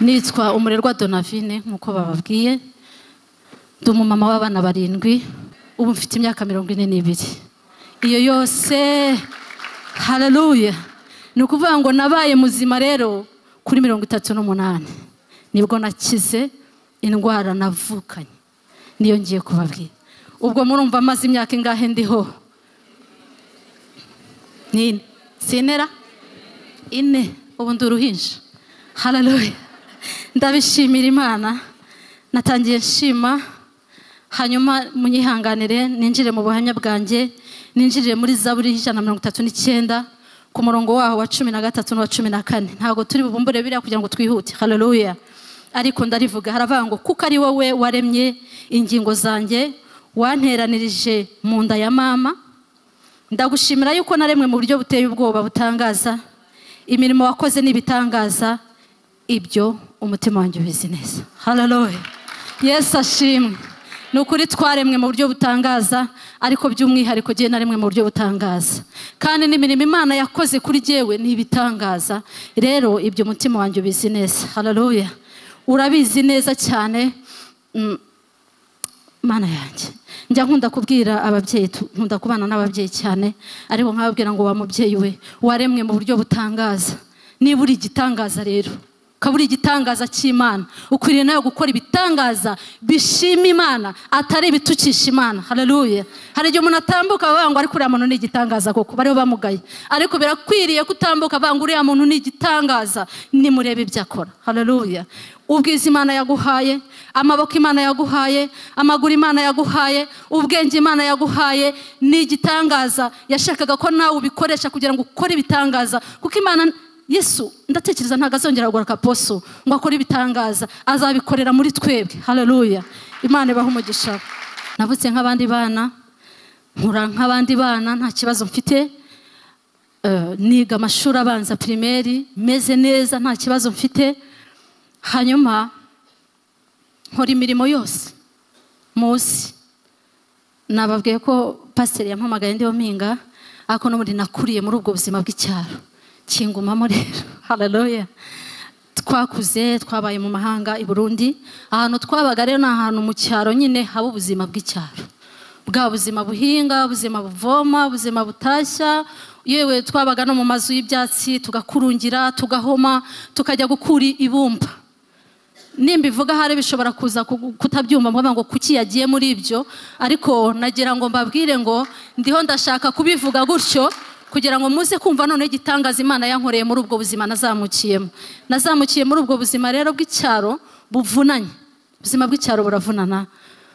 nitwa umurerwa donavine nk'uko bababwiye. Ndi umumama w'abana barindwi ubu mfite imyaka mirongo ine n'ibiri. Iyo yose hararuya ni ukuvuga ngo nabaye muzima rero kuri mirongo itatu n'umunani. Nibwo nakize indwara navukanye. Niyo ngiye kubabwira. Ubwo murumva amaze imyaka ingahe ndiho ni ine ine. Ubu ndi uruhinja. Hararuya ndabishimira imana. Natangiye nshima. Hanyuma munyihanganire ninjire mu buhamya bwanjye. Ninjirire muri zaburi y'ijana na mirongo itatu n'icyenda ku murongo waho wa cumi na gatatu n'uwa cumi na kane. Ntabwo turi bubumbure biriya kugira ngo twihute. Hararuya ariko ndarivuga haravuga ngo kuko ari wowe waremye ingingo zanjye wanteranirije mu nda ya mama ndagushimira yuko naremwe mu buryo buteye ubwoba butangaza. Imirimo wakoze n'ibitangaza ibyo umutima wanjye ubizi neza. Hararohe yesu ashimwe ni ukuri twaremwe mu buryo butangaza ariko by'umwihariko gihe na rimwe mu buryo butangaza. Kandi n'imirimo imana yakoze kuri jyewe ni ibitangaza rero ibyo umutima wanjye ubizi neza. Hararohe urabizi neza cyane mana yanjye. Njya nkunda kubwira ababyeyi nkunda kubana n'ababyeyi cyane ariko nkababwira ngo wa mubyeyi we waremwe mu buryo butangaza. Niba uri igitangaza rero. Ukaba uri igitangaza cy'imana. Ukwiriye nawe gukora ibitangaza bishima imana atari ibitukisha imana. Hararuye hari igihe umuntu atambuka avuga ngo ariko uriya muntu ni igitangaza koko bariho bamugaye. Ariko birakwiriye ko utambuka avuga ngo uriya muntu ni igitangaza nimurebe ibyo akora. Hararuya ubwiza imana yaguhaye amaboko imana yaguhaye amaguru imana yaguhaye ubwenge imana yaguhaye ni igitangaza. Yashakaga ko nawe ubikoresha kugira ngo ukore ibitangaza kuko imana yesu ndatekereza ntabwo azongera kugura akaposo. Ngo akore ibitangaza. Azabikorera muri twebwe. Hararuya imana ibaha umugisha. Navutse nk'abandi bana. Nkura nk'abandi bana. Nta kibazo mfite. Niga amashuri abanza pirimeri meze neza. Nta kibazo mfite. Hanyuma nkora imirimo yose. Munsi. Nababwiye ko pasiteri yampamagaye ndiho mpinga. Ariko n'ubundi nakuriye muri ubwo buzima bw'icyaro. Kingumamo rero hararoya twakuze twabaye mu mahanga i burundi. Ahantu twabaga rero ni ahantu mu cyaro nyine haba ubuzima bw'icyaro. Bwa buzima buhinga ubuzima buvoma ubuzima butashya. Yewe twabaga no mu mazu y'ibyatsi tugakurungira tugahoma tukajya gukura ibumba. Nimba ivuga hari bishobora kuza kutabyumva mvuga ngo kuki yagiye muri ibyo? Ariko nagira ngo mbabwire ngo ndiho ndashaka kubivuga gutyo. Kugira ngo muze kumva none igitangaza imana yankoreye muri ubwo buzima nazamukiyemo. Nazamukiye muri ubwo buzima rero bw'icyaro buvunanye. Ubuzima bw'icyaro buravunana.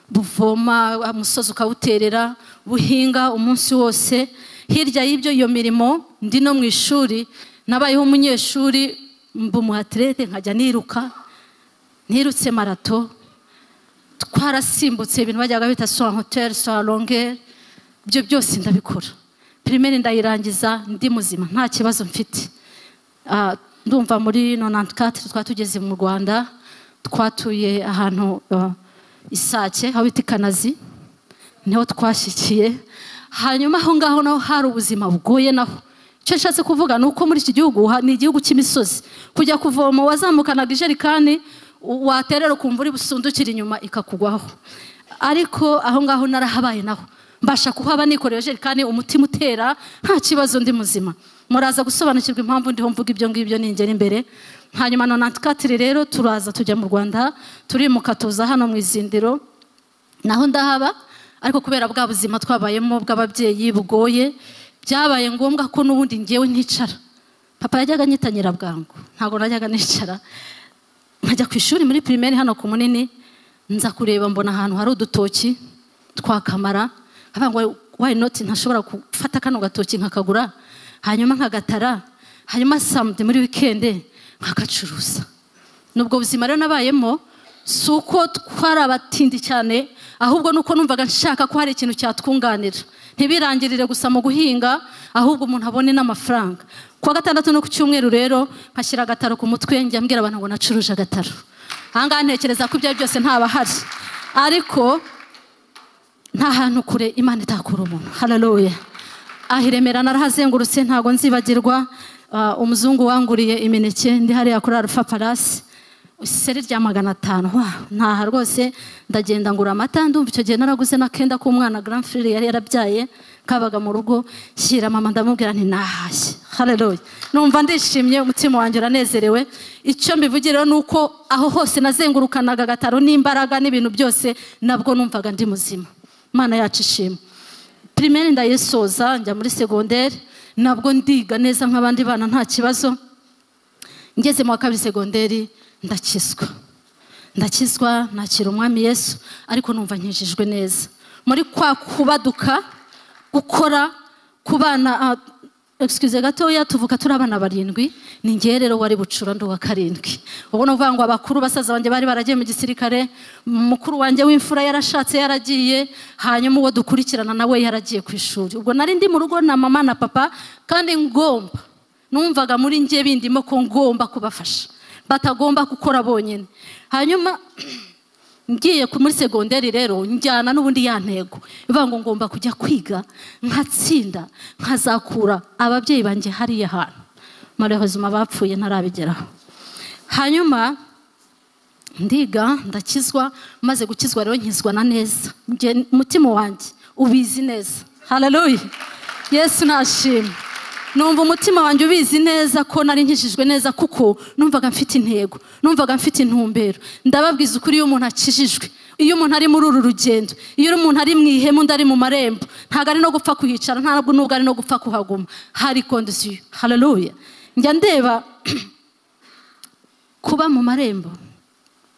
Buvoma umusozi ukawuterera buhinga umunsi wose. Hirya y'ibyo iyo mirimo ndi no mu ishuri nabayeho umunyeshuri mbumuhatirete nkajya niruka ntirutse marato. Twarasimbutse ibintu bajyaga bita soa hoteli soa longeri ibyo byose ndabikora. Pirimeri ndayirangiza ndi muzima. Nta kibazo mfite. Ndumva muri nonantikati twari tugeze mu rwanda twatuye ahantu isake aho bita ikanazi ni ho twashyikiye. Hanyuma aho ngaho naho hari ubuzima bugoye naho. Icyo nshatse kuvuga ni uko muri iki gihugu ni igihugu cy'imisozi. Kujya kuvoma wazamukanaga ijerekani waterera ukumva uri busundukire inyuma ikakugwaho. Ariko aho ngaho narahabaye naho. Mbasha kuhaba nikoreye jerekani umutima utera nta kibazo ndi muzima. Muraza gusobanukirwa impamvu ndiho mvuga ibyo ngibyo ningera imbere. Hanyuma nonantikatire rero turaza tujya mu rwanda turimuka tuza hano mu izindiro. Naho ndahaba ariko kubera bwa buzima twabayemo bw'ababyeyi bugoye byabaye ngombwa ko n'ubundi ngewe nticara papa yajyaga anyita nyirabwangu ntabwo najyaga nicara. Nkajya ku ishuri muri pirimeri hano ku munini nza kureba mbona ahantu hari udutoki twakamara wayi noti ntashobora gufata kano gatoki nkakagura. Hanyuma nkagatara hanyuma samude muri wikende nkagacuruza. Nubwo buzima rero nabayemo si uko twari abatindi cyane ahubwo ni uko numvaga nshaka ko hari ikintu cyatwunganira. Ntibirangirire gusa mu guhinga ahubwo umuntu abone n'amafaranga. Kuwa gatandatu no ku cyumweru rero nkashyira agataro ku mutwe njya mbwira abantu ngo nacuruje agataro. Ahangaha ntekereza ko ibyo byose ntabahari ariko nta hantu kure imana itakura umuntu. Hararoya aha i remera narahazengurutse ntabwo nzibagirwa umuzungu wanguriye imineke ndi hariya kuri arufa parasi iseri rya magana atanu. Ntaha rwose. Ndagenda ngura amata ndumva icyo gihe naraguze n'akenda k'umwana grand frere yari yarabyaye kabaga mu rugo. Shyira mama ndamubwira nti nahashye. Haleluya numva ndishimye umutima wanjye uranezerewe. Icyo mbivugiraho ni uko aho hose nazengurukanaga agataro n'imbaraga n'ibintu byose nabwo numvaga ndi muzima. Imana yacu ishima pirimeri ndayisoza njya muri segonderi nabwo ndiga neza nk'abandi bana nta kibazo. Ngeze mu wa kabiri segonderi ndakizwa. Ndakizwa nakira umwami yesu ariko numva nkijijwe neza. Muri kwa kubaduka gukora ku bana excuse gatoya tuvuka turi abana barindwi. Ni ngewe rero wari bucura ndi uwa karindwi. Ubwo ni ukuvuga ngo abakuru basaza banjye bari baragiye mu gisirikare mukuru wanjye w'imfura yarashatse yaragiye hanyuma uwo dukurikirana nawe yaragiye ku ishuri. Ubwo nari ndi mu rugo na mama na papa kandi ngomba numvaga muri nge bindimo ko ngomba kubafasha. Batagomba gukora bonyine hanyuma ngiye muri segonderi rero njyana n'ubundi ya ntego. Ivuga ngo ngomba kujya kwiga nkatsinda nkazakura ababyeyi banjye hariya hantu. Marehozima bapfuye ntarabigeraho. Hanyuma ndiga ndakizwa maze gukizwa rero nkizwa na neza umutima wanjye ubizi neza. Hararuye yesu ntashimwe numva umutima wanjye ubizi neza ko nari nkijijwe neza kuko numvaga mfite intego numvaga mfite intumbero. Ndababwiza ukuri iyo umuntu akijijwe. Iyo umuntu ari muri uru rugendo iyo umuntu ari mu ihema undi ari mu marembo ntabwo ari no gupfa kuhicara ntabwo nubwo ari no gupfa kuhaguma. Hari kondisiyo hararuya njya ndeba kuba mu marembo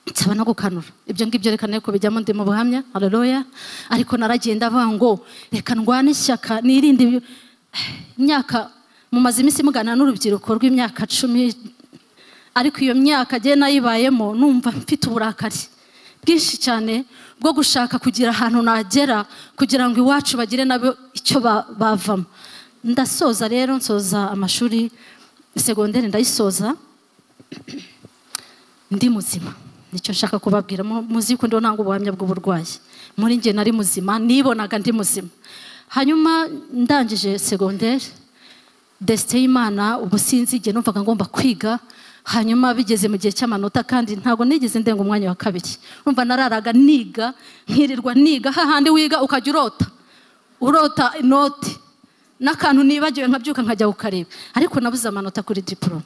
nsaba no gukanura. Ibyo ngibyo reka ko bijyamo ndi mu buhamya. Hararuya ariko naragenda avuga ngo reka ndwane ishyaka nirinde imyaka mumaze iminsi mugana n'urubyiruko rw'imyaka cumi ariko iyo myaka agiye nayibayemo numva mfite uburakari bwinshi cyane bwo gushaka kugira ahantu nagera kugira ngo iwacu bagire nabo icyo bavamo. Ndasoza rero nsoza amashuri segonderi ndayisoza ndi muzima. Nicyo nshaka kubabwira. Muzi ko ntabwo ubuhamya bw'uburwayi. Muri njye nari muzima nibonaga ndi muzima. Hanyuma ndangije segonderi. Desite y'imana ubu sinzi igihe numvaga ngomba kwiga hanyuma bigeze mu gihe cy'amanota kandi ntabwo nigeze ndenga umwanya wa kabiri. Numva nararaga niga nkirirwa niga hahandi wiga ukajya urota. Urota inoti. N'akantu nibagiwe nkabyuka nkajya kukareba. Ariko nabuze amanota kuri diporome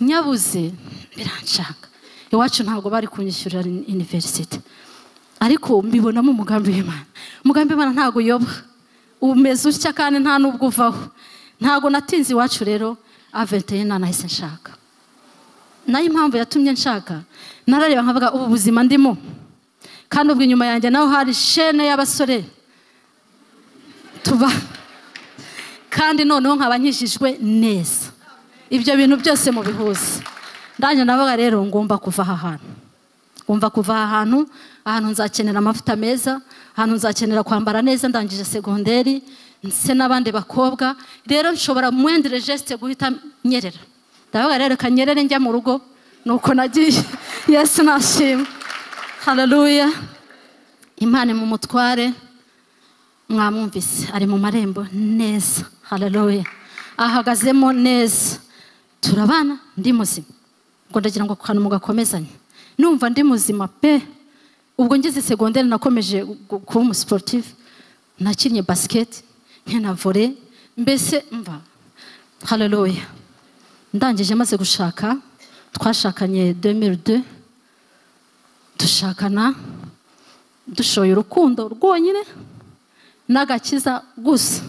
nyabuze biranshaka. Iwacu ntabwo bari kunyishyurira iniverisite ariko mbibonamo umugambi w'imana. Umugambi w'imana ntabwo uyoba. Umeze utya kandi nta n'ubwo uvaho. Ntabwo natinze iwacu rero aventeye nahise nshaka. Nayo impamvu yatumye nshaka narareba nkavuga ubu buzima ndimo. Kandi ubwo inyuma yanjye naho hari shene y'abasore. Tuba. Kandi noneho nkaba nkijijwe neza. Ibyo bintu byose mu bihuza ndajya navuga rero ngomba kuva aha hantu. Ngomba kuva aha hantu ahantu nzakenera amavuta meza ahantu nzakenera kwambara neza ndangije segonderi ndetse n'abandi bakobwa rero nshobora mwendere jesite guhita nyerera. Ndavuga rero reka nyerere njya mu rugo nuko nagiye. Yesu nashima hararuya imana mu mutware mwamwumvise. Ari mu marembo. Neza. Hararuya ahagazemo neza. Turabana ndi muzima. Ngo ndagira ngo akantu mugakomezanye. Numva ndi muzima pe. Ubwo ngeze segonderi nakomeje kuba umusiporutifu nakinnye basiketi nkina vore mbese mva. Hararuya ndangije maze gushaka twashakanye demiride dushakana dushoye urukundo rwonyine n'agakiza gusa.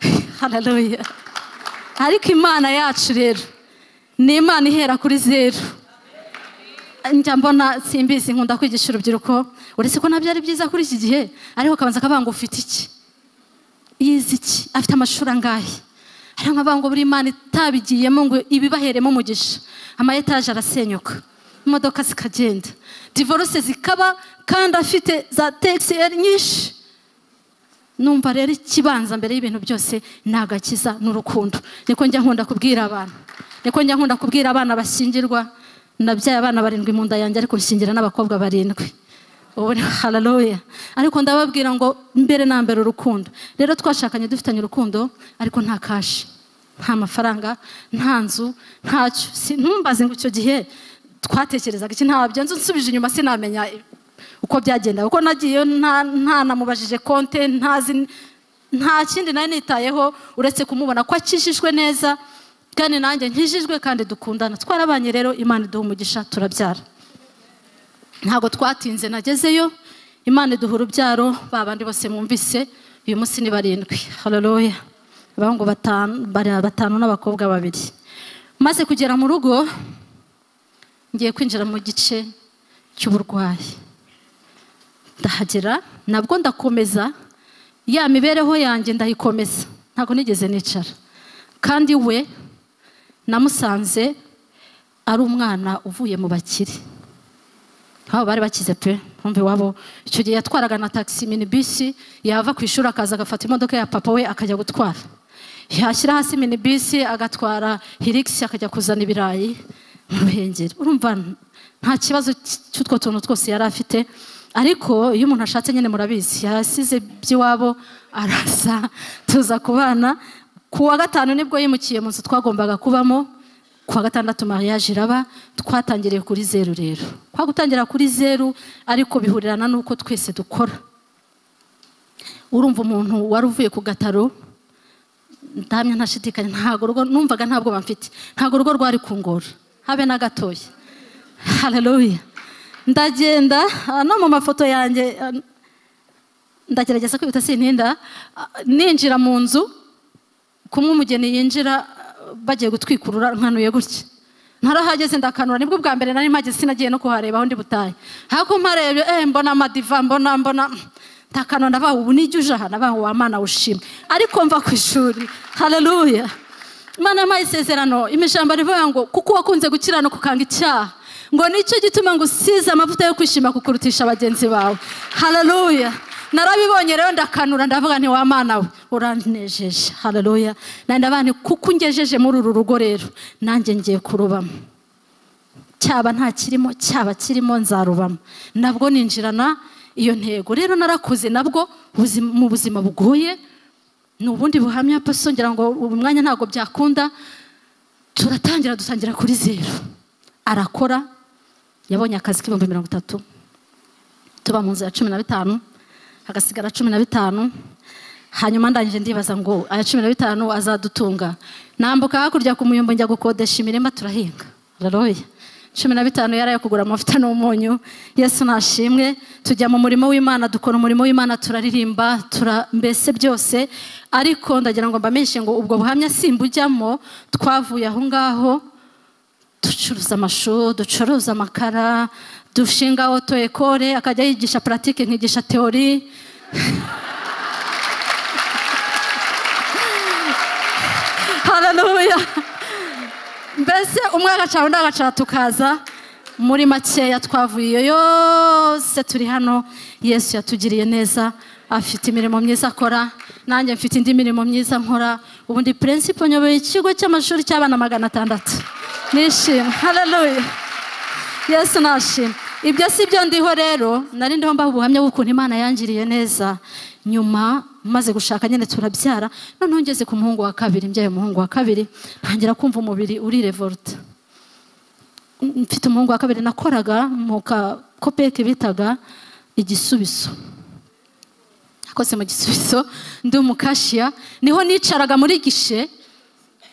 Hararuya ariko imana yacu rero ni imana ihera kuri zeru. Njya mbona simbizi nkunda kwigisha urubyiruko uretse ko na byo ari byiza kuri iki gihe ariko akabanza akavuga ngo ufite iki? Yize iki afite amashuri angahe? Hari nkavuga ngo buri imana itabigiyemo ngo ibibaheremo umugisha. Ama etaje arasenyuka. Imodoka zikagenda. Divorce zikaba kandi afite za tekisiyeri nyinshi. Numva rero ikibanza mbere y'ibintu byose ni agakiza n'urukundo. Niko njya nkunda kubwira abantu. Niko njya nkunda kubwira abana bashyingirwa. Nabyaye abana barindwi mu nda yanjye ariko nshingira n'abakobwa barindwi. Ubu hararuya ariko ndababwira ngo mbere na mbere urukundo. Rero twashakanye dufitanye urukundo ariko nta kashi nta mafaranga nta nzu ntacyo ntumbaze ngo icyo gihe twatekerezaga iki? Ntabyo. Nsubije inyuma sinamenya uko byagenda kuko nagiyeyo ntanamubajije konte nta kindi nari nitayeho uretse kumubona. Ko akijijwe neza kandi nanjye nkijijwe kandi dukundana. Twarabanye rero imana iduha umugisha turabyara. Ntabwo twatinze nagezeyo. Imana iduha urubyaro ba bandi bose mwumvise uyu munsi ni barindwi. Hararoya abahungu batanu n'abakobwa babiri. Maze kugera mu rugo ngiye kwinjira mu gice cy'uburwayi. Ndahagera nabwo ndakomeza. Ya mibereho yanjye ndayikomeza. Ntabwo nigeze nicara. Kandi we namusanze ari umwana uvuye mu bakire. Aho bari bakize pe ntumve iwabo icyo gihe yatwaraga na tagisi minibisi yava ku ishuri akaza agafata imodoka ya papa we akajya gutwara. Yashyira hasi minibisi agatwara hirigisi akajya kuzana ibirayi mu ruhengeri. Urumva nta kibazo cy'utwo tuntu twose yari afite. Ariko iyo umuntu ashatse nyine murabizi yasize by'iwabo arasa tuza kubana. Ku wa gatanu ni bwo yimukiye mu nzu twagombaga kubamo. Ku wa gatandatu mariage iraba twatangiriye kuri zeru rero. Kwa gutangira kuri zeru ariko bihurirana n'uko twese dukora. Urumva umuntu wari uvuye ku gataro ndamya ntashidikanya ntabwo rugo numvaga ntabwo bamfite ntabwo urugo rwari kungora habe na gatoya. Haleluya ndagenda no mu mafoto yanjye ndagerageza kwibita sintinda ninjira mu nzu kumwe umugeni yinjira bagiye gutwikurura nkanuye gutya. Ntarahageze ndakanura ni bwo bwa mbere nari mpageze sinagiye no kuhareba aho ndi butaye hako mparebye eh mbona amadiva mbona mbona ndakanura ndavuga ubu nijya uje aha ndavuga wa mana ushimwe ariko mva ku ishuri. Haleluya imana yampaye isezerano. Imijambo rivuga ngo kuko wakunze gukiranuka ukanga icyaha. Ngo ni cyo gituma ngo usize amavuta yo kwishima kukurutisha bagenzi bawe. Haleluya narabibonye rero ndakanura ndavuga nti wa mana we uranejeje haleluya ndavuga nti kuko ungejeje muri uru rugo rero nanjye ngiye kurubamo. Cyaba nta kirimo cyaba kirimo nzarubamo. Nabwo ninjirana iyo ntego. Rero narakoze nabwo mu buzima bugoye ni ubundi buhamya paso ngira ngo ubu mwanya ntabwo byakunda. Turatangira dutangira kuri zeru arakora. Yabonye akazi k'ibihumbi mirongo itatu. Tuba mu nzu ya cumi na bitanu. Hagasigara cumi na bitanu hanyuma ndangije ndibaza ngo aya cumi na bitanu azadutunga. Nambuka hakurya ku muyumbo njya gukodesha imirima turahinga. Raroya cumi na bitanu yari ayo kugura amavuta n'umunyu. Yesu nashimwe tujya mu murimo w'imana dukora umurimo w'imana turaririmba tura mbese byose. Ariko ndagira ngo mbamenyeshe ngo ubwo buhamya simbujyamo twavuye aho ngaho. Ducuruza amashu ducuruza amakara dushinga oto ekore akajya yigisha puratike nkigisha teori hararuya mbese umwe agaca undi agaca tukaza muri makeya twavuye yose turi hano. Yesu yatugiriye neza afite imirimo myiza akora. Nanjye mfite indi mirimo myiza nkora. Ubundi purensipo nyoboye ikigo cy'amashuri cy'abana magana atandatu. Nishimye. Hararuya yesu nashimye. Ibyo si byo ndiho rero nari ndiho mbaho ubuhamya bw'ukuntu imana yangiriye neza. Nyuma maze gushaka nyine turabyara noneho ngeze ku muhungu wa kabiri mbyaye umuhungu wa kabiri ntangira kumva umubiri uri revoruta mfite umuhungu wa kabiri nakoraga mu kakopeke bitaga igisubizo. Akoze mu gisubizo ndi umukashiya ni ho nicaraga muri gishe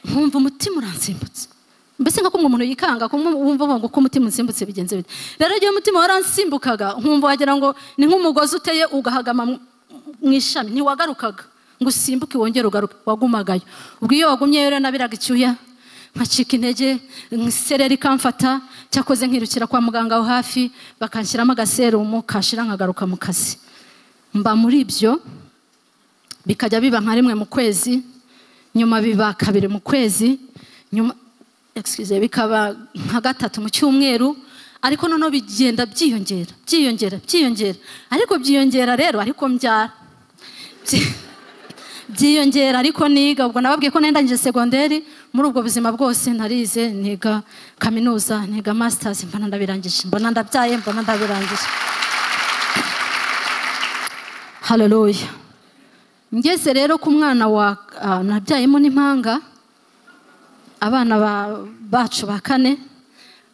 nkumva umutima uransimbutse. Mbese nka kumwe umuntu yikanga wumva ngo ko umutima usimbutse bigenze bite? Rero igihe umutima waransimbukaga nkumva wagira ngo ni nk'umugozi uteye ugahagama mu ishami ntiwagarukaga. Ngo usimbuke wongere ugaruke wagumagayo. Ubwo iyo wagumye rero nabiraga icyuya nkacika intege isereri ikamfata cyakoze nkirukira kwa muganga aho hafi bakanshyiramo agaserumu kashira nkagaruka mu kazi. Mba muri ibyo bikajya biba nka rimwe mu kwezi nyuma biba kabiri mu kwezi nyuma bikaba nka gatatu mu cyumweru ariko noneho bigenda byiyongera byiyongera byiyongera. Ariko byiyongera rero ariko mbyara. Byiyongera ariko niga ubwo nababwiye ko nendangije segonderi muri ubwo buzima bwose narize niga kaminuza niga masitazi mbona ndabirangije mbona ndabyaye mbona ndabirangije. Haleluya ngeze rero ku mwana wa nabyayemo n'impanga abana bacu ba kane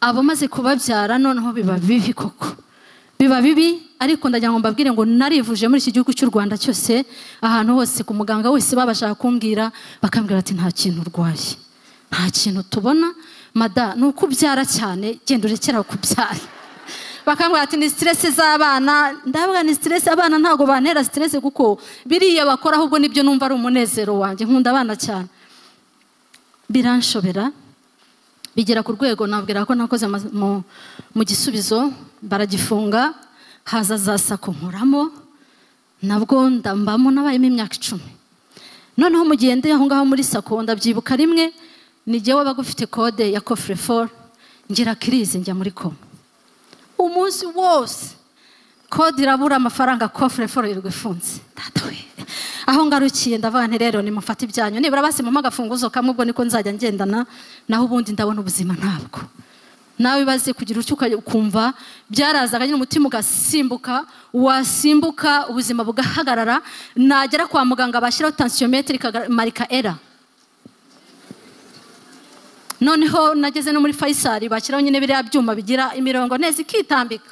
abo maze kubabyara noneho biba bibi koko. Biba bibi ariko ndagira ngo mbabwire ngo narivuje muri iki gihugu cy'u rwanda cyose ahantu hose ku muganga wese babashaka kumbwira bakambwira ati nta kintu urwaye. Nta kintu tubona. Mada ni uko ubyara cyane genda urekera kubyara. Bakambwira ati ni siteresi z'abana. Ndavuga ni siteresi abana ntabwo bantera siteresi kuko biriya bakora ahubwo ni byo numva ari umunezero wanjye. Nkunda abana cyane. Biranshobera bigera ku rwego nabwira ko nakoze mu- gisubizo baragifunga haza za sako nkoramo nabwo ndambamo nabayemo imyaka icumi. Noneho mu gihe ndi aho ngaho muri sako ndabyibuka rimwe ni jyewe wabaga ufite kode ya kofure foru ngira kirize njya muri koma umunsi wose kode irabura amafaranga kofure foru ifunze. Data we. Aho ngarukiye ndavuga nti rero nimufate ibyanyu. Nibura basimamo agafunguzo kamwe ubwo niko nzajya ngendana naho ubundi ndabona ubuzima ntabwo. Nawe baze kugira utyo ukumva byarazaga nyine umutima ugasimbuka wasimbuka ubuzima bugahagarara nagera kwa muganga bashyiraho tansiyometero ikamarika era noneho nageze no muri fayisari bashyiraho nyine biriya byuma bigira imirongo neza ikitambika.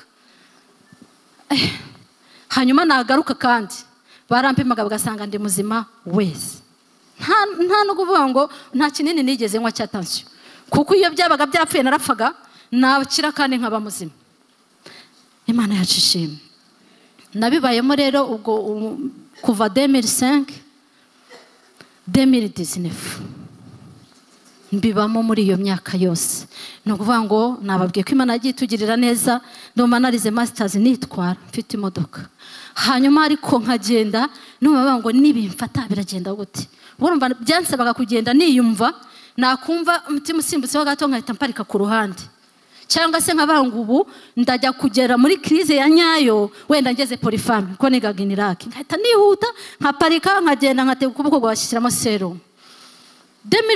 Eh, hanyuma nagaruka kandi. Barampimaga bagasanga ndi muzima wese. Nta no kuvuga ngo nta kinini nigeze nywa cya kuko iyo byabaga byapfuye narapfaga nakira kandi nkaba muzima. Imana yacu ishimwe. Nabibayemo rero ubwo kuva 2005 2019 mbibamo muri iyo myaka yose. Ni ukuvuga ngo nababwiye ko imana yagiye itugirira neza ndumva narize masters nitwara mfite imodoka. Hanyuma ariko nkagenda bavuga ngo nibimfata biragenda gute? Urumva byansabaga kugenda niyumva nakumva umutima usimbutseho gato nkahita mparika ku ruhande. Cyangwa se ngo ubu ndajya kugera muri kirize ya nyayo wenda ngeze polifame ko nigaga iniraki nkahita nihuta nkaparika nkagenda nkatega ukuboko gashyiramo serumu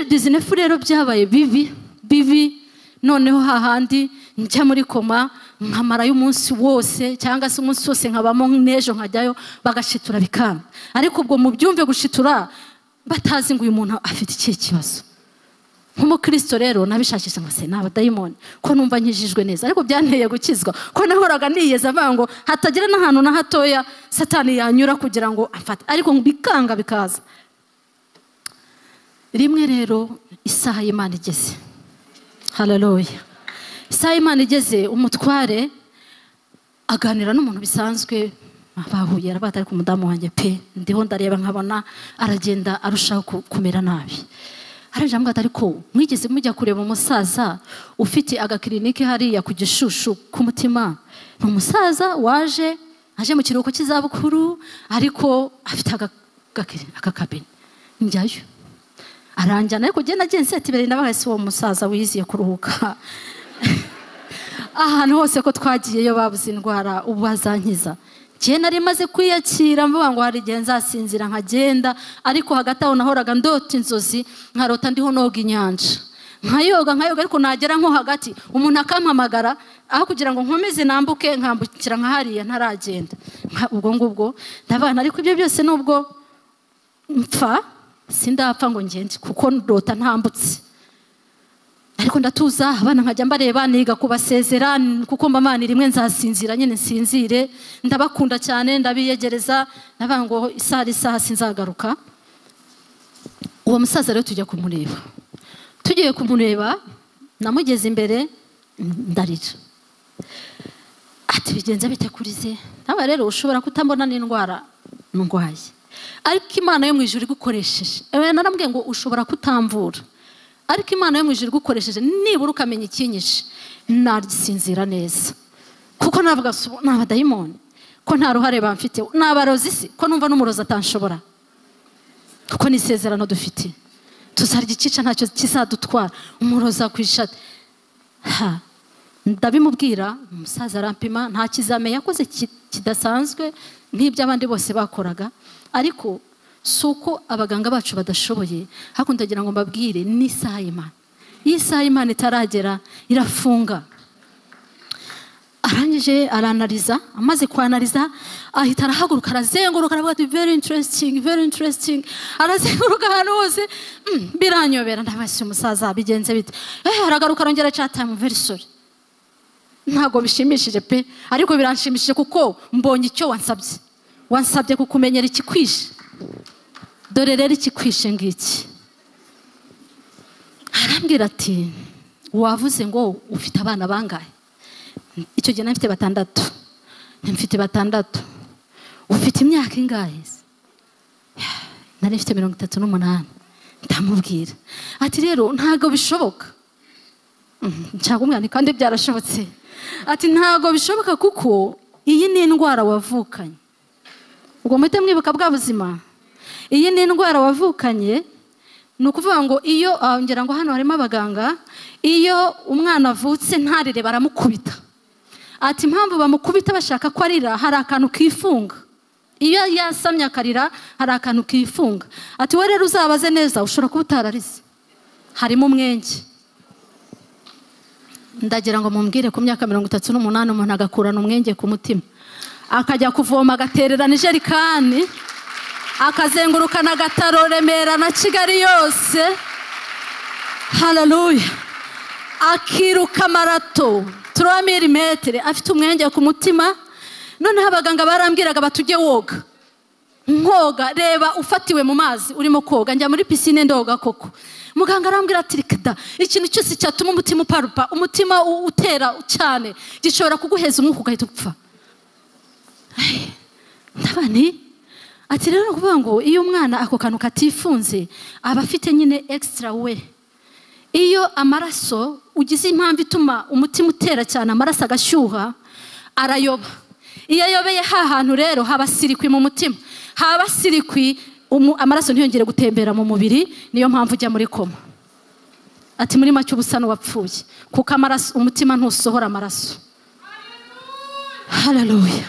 dizinefu rero byabaye bibi bibi. Noneho hahandi njya muri koma nkamarayo umunsi wose cyangwa se umunsi wose nkabamo n'ejo nkajyayo bagashitura bikanga ariko ubwo mu byumve gushitura batazi ngo uyu muntu afite ikihe kibazo. Nk'umukristo rero nabishakisha ngo se ni abadayimoni ko numva nkijijwe neza? Ariko byanteye gukizwa. Ko nahoraga niyeza avuga ngo hatagira n'ahantu na hatoya satani yanyura kugira ngo afate ariko bikanga bikaza. Rimwe rero isaha y'imana igeze. Hararoya isaha y'imana igeze umutware aganira n'umuntu bisanzwe. Bahuye aravuga ariko umudamu wanjye pe ndiho ndareba nkabona aragenda arushaho ku- kumera nabi. Araje ambwira ati ariko mwigeze mujya kureba umusaza ufite agakirinike hariya ku gishushu k'umutima ni umusaza waje aje mu kiruhuko cy'izabukuru ariko afite agakabine njyayo. Aranjyana ariko agenda nseta imbere ndabaga si uwo musaza wiziye kuruhuka. Ahantu hose ko twagiyeyo babuze indwara ubu bazankiza njye nari maze kwiyakira mvuga ngo hari igihe nzasinzira nkagenda ariko hagati aho nahoraga ndota inzozi nkarota ndiho noga inyanja. Nkayoga nkayoga ariko nagera nko hagati. Umuntu akampamagara aho kugira ngo nkomeze nambuke nkambukira nka hariya ntaragenda. Ubwo ngubwo ndabana ariko ibyo byose nubwo mpfa sindapfa ngo ngende kuko ndota ntambutse. Ariko ndatuza abana nkajya mbareba niga kubasezera kuko mama rimwe nzasinzira nyine nsinzire. Ndabakunda cyane ndabiyegereza. Ndavuga ngo isaha isaha sinzagaruka. Uwo musaza rero tujya kumureba. Tugiye kumureba namugeze imbere ndarira. Ati bigenze bite kuri ze? Nawe rero ushobora kutambona n'indwara ndwaye. Ariko imana yo mu ijuru igukoresheje narambwiye ngo ushobora kutamvura ariko imana yo mu ijuru igukoresheje nibura ukamenya ikinyishe. Nagisinzira neza. Kuko ubu ni abadayimoni ko nta ruhare bamfite. Ni abarozi si ko numva n'umurozi atanshobora. Kuko ni isezerano dufite. Tuzarya ikica ntacyo kizadutwara. Umurozi akwishate ha ndabimubwira umusaza arampima nta kizame yakoze ki- kidasanzwe nk'ibyo abandi bose bakoraga. Ariko si uko abaganga bacu badashoboye. Hakuno ndagira ngo mbabwire ni isaha y'imana. Iyo isaha y'imana itaragera irafunga. Arangije aranariza amaze kwanariza ahita arahaguruka arazenguruka aravuga ati very interesting very interesting. Arazenguruka ahantu hose. Mm, biranyobera. Ndabasi umusaza bigenze bite? Eh aragaruka arongera chat. Time very sorry. Ntabwo bishimishije pe. Ariko biranshimishije kuko mbonye icyo wansabye. Wansabye kukumenyera ikikwishe dore rero ikikwishe ngiki. Arambwira ati wavuze ngo ufite abana bangahe? Icyo gihe nari mfite batandatu. Mfite batandatu. Ufite imyaka ingahe? Nari mfite mirongo itatu n'umunani. Ndamubwira. Ati rero ntabwo bishoboka. Nshaka umwana kandi byarashobotse. Ati ntabwo bishoboka kuko iyi ni indwara wavukanye. Ubwo muhite mwibuka bwa buzima. Iyi ni indwara wavukanye ni ukuvuga ngo iyo ngira ngo hano harimo abaganga iyo umwana avutse ntarire baramukubita ati impamvu bamukubita bashaka ko arira hari akantu kifunga. Iyo yasamye akarira hari akantu kifunga. Ati we rero uzabaze neza ushobora kuba utararize. Harimo umwenge. Ndagira ngo mumbwire ku myaka mirongo itatu n'umunani umuntu agakurana umwenge ku mutima. Akajya kuvoma agatererana ijerikani akazengurukana agataro remera na kigali yose. Hararuya akiruka marato turuwa milimetero afite umwenge ku mutima noneho abaganga barambwiraga batujye woga. Nkoga reba ufatiwe mu mazi urimo koga. Njya muri pisine ndoga koko. Muganga arambwira ati rikada ikintu cyose cyatuma umutima uparupa umutima utera cyane gishobora kuguheza umwuka ugahita upfa. Ndabani ati rero ni ukuvuga ngo iyo umwana ako kantu katifunze aba afite nyine ekisitara we iyo amaraso ugize impamvu ituma umutima utera cyane amaraso agashyuha arayoba. Iyo ayobeye ha hantu rero haba sirikwi mu mutima. Haba sirikwi amaraso ntiyongere gutembera mu mubiri niyo mpamvu ujya muri koma. Ati muri make ubusa n'uwapfuye. Kuko amaraso umutima ntusohora amaraso. Hararuya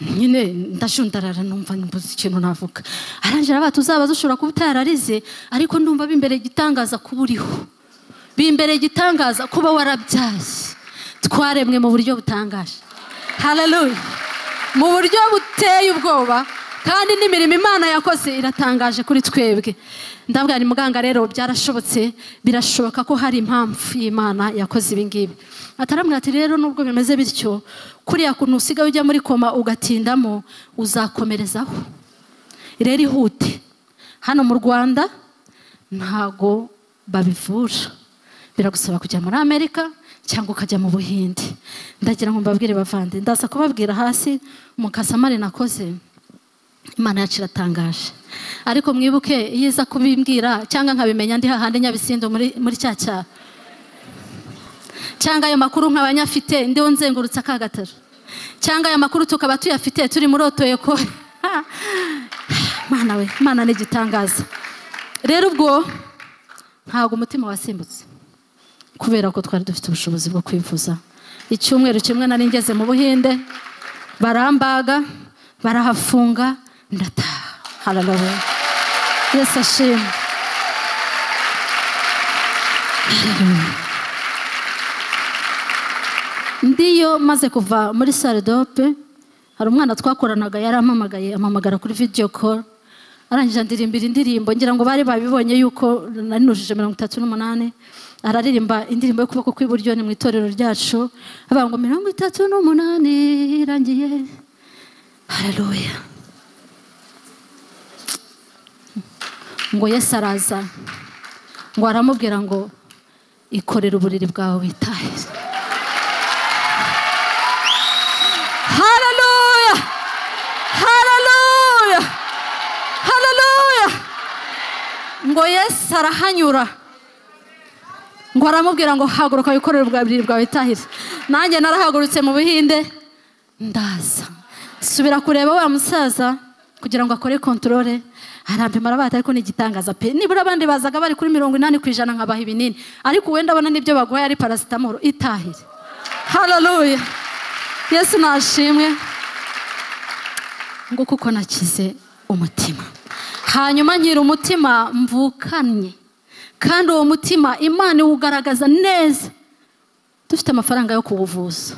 nyine ndashundarara numva mbuze ikintu navuga arangira abatu uzaba ushobora kuba utararize ariko ndumva bimbereye igitangaza kuba uriho bimbereye igitangaza kuba warabyaye. Twaremwe mu buryo butangaje. Hararuya mu buryo buteye ubwoba kandi n'imirimo imana yakoze iratangaje kuri twebwe. Ndabwira ni muganga rero byarashobotse birashoboka ko hari impamvu y'imana yakoze ibi ngibi. Ataramubwira ati rero nubwo bimeze bityo kuriya kuntu usigaye ujya muri koma ugatindamo uzakomerezaho? Rero ihute. Hano mu rwanda ntago babivura. Biragusaba kujya muri amerika cyangwa ukajya mu buhinde ndagira ngo mbabwire bavande ndaza kubabwira hasi mu kasamari nakoze. Imana yacu iratangaje. Ariko mwibuke iyo iza kubimbwira cyangwa nkabimenya ndi hahandi nyabisindo muri cya cyaro cyangwa ayo makuru nkaba nyafite ndiho nzengurutse akagataro cyangwa ayo makuru tukaba tuyafite turi muri otoye ko mwana we mwana ni igitangaza. Rero ubwo ntabwo umutima wasimbutse. Kubera ko twari dufite ubushobozi bwo kwivuza. Icyumweru kimwe nari ngeze mu buhinde barambaga barahafunga ndataha hararowe yesu ashimwe ndiyo maze kuva muri sale dope hari umwana twakoranaga yarampamagaye ampamagara kuri vidiyo koro arangije andirimbira indirimbo ngira ngo bari babibonye yuko nari nujuje mirongo itatu n'umunani. Araririmba indirimbo y'ukuboko kw'iburyo ni mu itorero ryacu. Avuga ngo mirongo itatu n'umunani irangiye. Hararuya ngo Yesu araza ngo aramubwira ngo ikorere uburiri bwawe witahe. Hararuya hararuya hararuya ngo Yesu arahanyura ngo aramubwira ngo haguruka wikorere uburiri bwawe witahire. Nanjye narahagurutse mu buhinde ndaza. Subira kureba wa musaza kugira ngo akore kontorore arampima arabata ariko ni igitangaza pe. Nibura abandi bazaga bari kuri mirongo inani ku ijana nkabaha ibinini. Ariko wenda abona n'ibyo baguhaye ari parasitamoro itahire. Hararuya yesu nashimwe. Ngo kuko nakize umutima. Hanyuma nkira umutima mvukanye. Kandi uwo mutima imana iwugaragaza neza. Dufite amafaranga yo kuwuvuza.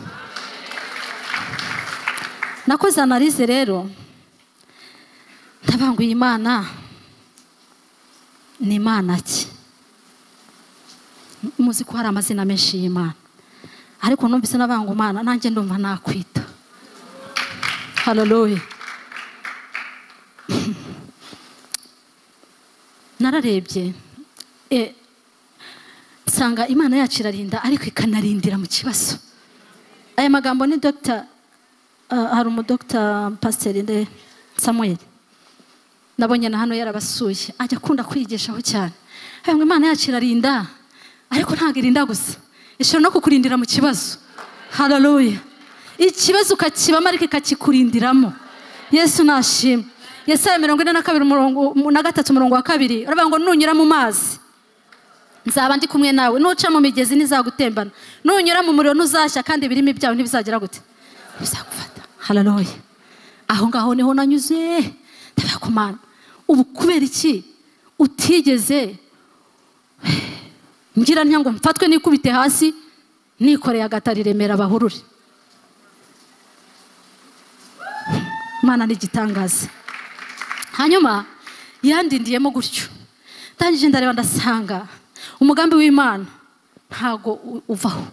Nakoze analize rero. Ndabanguye imana ni imana ki? Muzi ko hari amazina menshi y'imana. Ariko numvise n'abanga umwana nanjye ndumva nakwita. Haleluya nararebye eh, nsanga imana yacu irarinda ariko ikanarindira mu kibazo. Aya magambo ni dogita hari umudogita pasiteri nde samuel. Nabonye na hano yarabasuye. Ajya akunda kwigishaho cyane. Ngo imana yacu irarinda ariko ntabwo irinda gusa. Ishobora no kukurindira mu kibazo. Hararuya ikibazo ukakibamo ariko ikakikurindiramo. Yesu nashima. Yesaya mirongo ine na kabiri na gatatu umurongo wa kabiri. Uravuga ngo nunyura mu mazi. Nzaba ndi kumwe nawe. Nuca mu migezi ntizagutembana nunyura mu muriro ntuzashya kandi ibirimi byawe ntibizagira gute. Bizagufata. Hararuya aho ngaho ni ho nanyuze. Ndavuga ku mana ubu kubera iki utigeze? Ngira ngo mfatwe nikubite hasi nikoreye agatari remera bahurure. Imana ni igitangaza. Hanyuma yandindiyemo gutyo. Ndangije ndareba ndasanga umugambi w'imana ntago uvaho.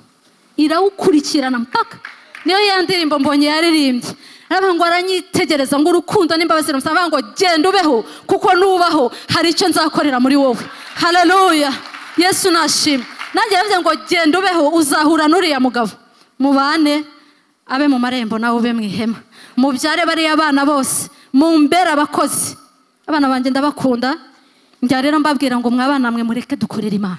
Irawukurikirana mpaka niyo ya ndirimbo mbonye yaririmbye. Aravuga ngo aranyitegereza ngo urukundo n'imbabazi aravuga ngo genda ubeho kuko nubaho hari icyo nzakorera muri wowe. Hararuya yesu nashima nanjye yavuze ngo genda ubeho uzahura n'uriya mugabo. Mubane abe mu marembo nawe ube mu ihema. Mubyare bariya abana bose mumbere abakozi. Abana banjye ndabakunda. Njya rero mbabwira ngo mwabana mwe mureke dukorere imana.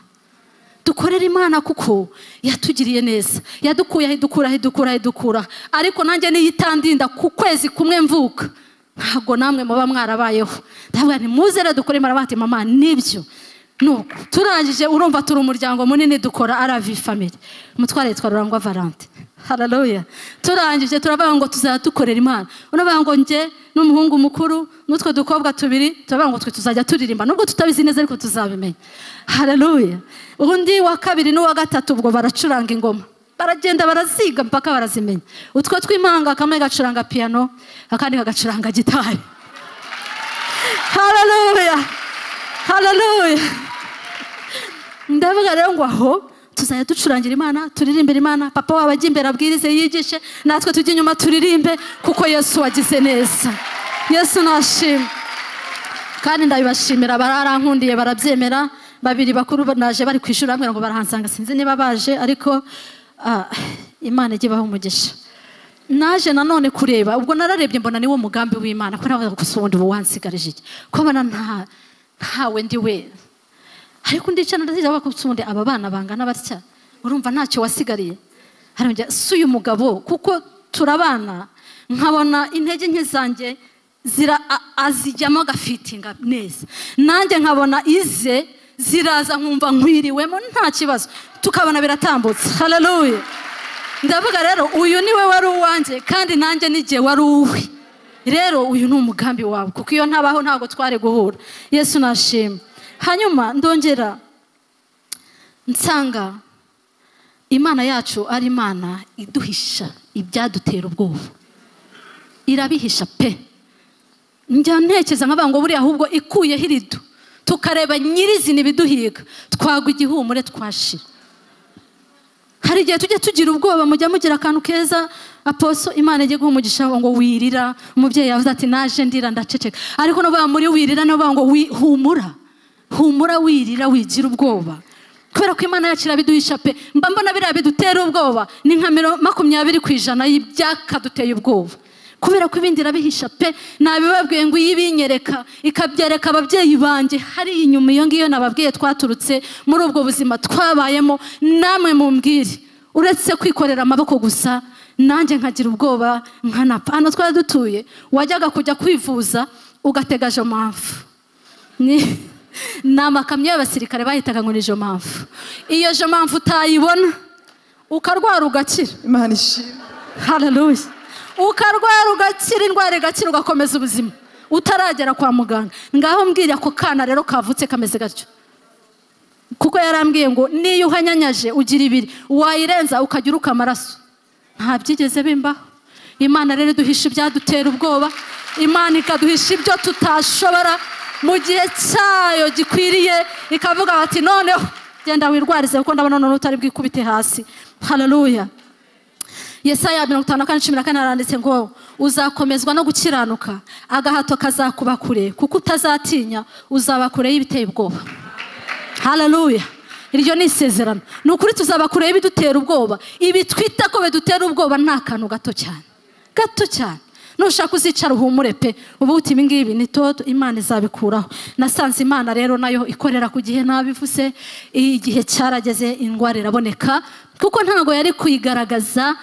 Dukorere imana kuko yatugiriye neza. Yadukuye aho idukura aho idukura aho idukura ariko nanjye niyo itandinda ku kwezi kumwe mvuka. Ntabwo namwe muba mwarabayeho. Ndavuga nti muze rero dukore imana bati mama ni byo. Nuko turangije urumva turi umuryango munini dukora aravi family. Umutware yitwa rurangwa valante hararuya turangije turavuga ngo tuzajya dukorera imana. Uravuga ngo njye n'umuhungu mukuru n'utwo dukobwa tubiri turavuga ngo twe tuzajya turirimba. Nubwo tutabizi neza ariko tuzabimenya. Hararuya undi wa kabiri n'uwa gatatu ubwo baracuranga ingoma. Baragenda baraziga mpaka barazimenya. Utwo tw'impanga kamwe gacuranga piyano akandi kagacuranga gitari. Hararuya hararuya ndavuga rero ngo aho tuzajya ducurangira imana turirimbira imana. Papa waba ajya imbere abwirize yigishe natwe tujye inyuma turirimbe kuko yesu wagize neza. Yesu nashima. Kandi ndabibashimira bararankundiye barabyemera. Babiri bakuru naje bari ku ishuri bambwira ngo barahansanga sinzi niba baje ariko imana ijya ibaha umugisha. Naje nanone kureba ubwo nararebye mbona niwo mugambi w'imana ko nawe gusa ubundi ubu wansigarije iki. Ko mbona nta ntawe ndi we. Ariko ndicana ndaziza bakubise ubundi aba bana bangana batya? Urumva ntacyo wasigariye? Si uyu mugabo kuko turabana nkabona intege nke zanjye zira azijyamo agafitinga neza. Nanjye nkabona ize ziraza nkumva nkwiriwemo nta kibazo. Tukabona biratambutse. Hararuye ndavuga rero uyu ni we wari uwanjye kandi nanjye n'igihe wari uwe. Rero uyu ni umugambi wawe kuko iyo ntabaho ntabwo twari guhura. Yesu nashima hanyuma ndongera nsanga imana yacu ari imana iduhisha ibyadutera ubwoba. Irabihisha pe. Njya ntekereza nkavuga ngo buriya ahubwo ikuyeho irido tukareba nyirizina ibiduhiga twagwa igihumure twashira. Hari igihe tujya tugira ubwoba mujya mugira akantu keza. Aposo imana igiye guha umugisha ngo wirira. Umubyeyi yavuze ati naje ndira ndaceceka. Ariko n'uvuga muri wirira n'uvuga ngo humura. Humura wirira wigira ubwoba. Kubera ko imana yacu irabiduhisha pe mba mbona biriya bidutera ubwoba. Ni nka makumyabiri ku ijana y'ibyakaduteye ubwoba. Kubera ko ibindi irabihisha pe nabibabwiye ngo iyo ibinyereka ikabyereka ababyeyi banjye hariya inyuma iyo ngiyo nababwiye twaturutse muri ubwo buzima twabayemo namwe mumbwire. Uretse kwikorera amaboko gusa nanjye nkagira ubwoba nkanapfa. Hano twari dutuye wajyaga kujya kwivuza ugatega ajo mpamvu ni amakamyo y'abasirikare bahitaga ngo ni jo mpamvu iyo jo mpamvu utayibona ukarwara ugakira. Imana ishimwe. Hararuye ukarwara ugakira indwara igakira ugakomeza ubuzima. Utaragera kwa muganga. Ngaho mbwira ako kana rero kavutse kameze gatyo. Kuko yarambwiye ngo niyo uhanyanyaje ugira ibiri. Wayirenza ukajya uruka amaraso. Nta byigeze bimbaho. Imana rero iduhisha ibyadutera ubwoba. Imana ikaduhisha ibyo tutashobora. Mu gihe cyayo gikwiriye ikavuga bati noneho genda wirwarize kuko ndabona none utari bwikubite hasi. Haleluya. Yesaya mirongo itanu na kane cumi na kane haranditse ngo uzakomezwa no gukiranuka. Agahato kazakuba kure. Kuko utazatinya uzaba kure y'ibiteye ubwoba. Haleluya. Iryo ni isezerano. Ni ukuri tuzaba kure y'ibidutera ubwoba. Ibi twita ko bidutera ubwoba ni akantu gato cyane. Gato cyane. Nushaka uzicara uhumure pe uba uti ibi ngibi ni toto imana izabikuraho nasanze imana rero na yo ikorera ku gihe nabivuze igihe cyarageze indwara iraboneka kuko ntabwo yari kuyigaragaza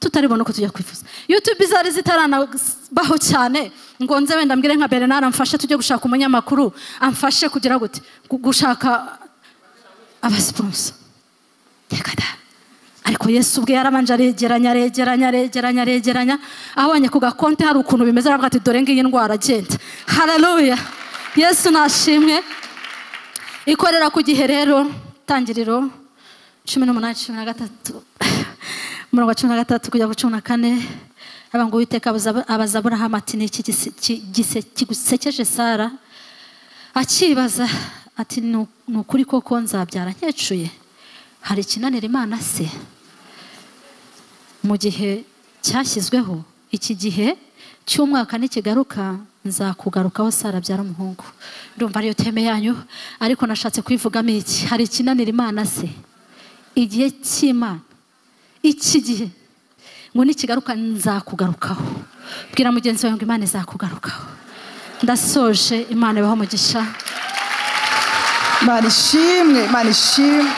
tutaribona uko tujya kwifuza yutube zari zitaranabaho cyane ngo nze wenda mbwire nka berenari amfashe tujye gushaka umunyamakuru amfashe kugira gute Gu- gushaka abasiponsa reka ariko yesu ubwe yarabanje aregeranya aregeranya aregeranya aregeranya abonye ku gakonti hari ukuntu bimeze aravuga ati dore ngiyi ndwara agenda haleluya yesu nashimwe. Ikorera ku gihe rero tangiriro cumi n'umunani cumi na gatatu umurongo wa cumi na gatatu kujya ku cumi na kane. Ngo uwiteka abaza aburahamu ati ni iki gise- ki- gise- kigusekeje sara? Akibaza ati "Ni- ni ukuri koko nzabyara nkecuye? Hari ikinanira imana se? Mu gihe cyashyizweho iki gihe cy'umwaka nikigaruka nzakugarukaho sara abyara umuhungu. Ndumva ariyo teme yanyu ariko nashatse kwivugamo iki. Hari ikinanira imana se? Igihe cy'imana. Iki gihe. Ngo nikigaruka nzakugarukaho. Bwira mugenzi wawe ngo imana izakugarukaho. Ndasoje imana ibaho umugisha. Imana ishimwe imana ishimwe.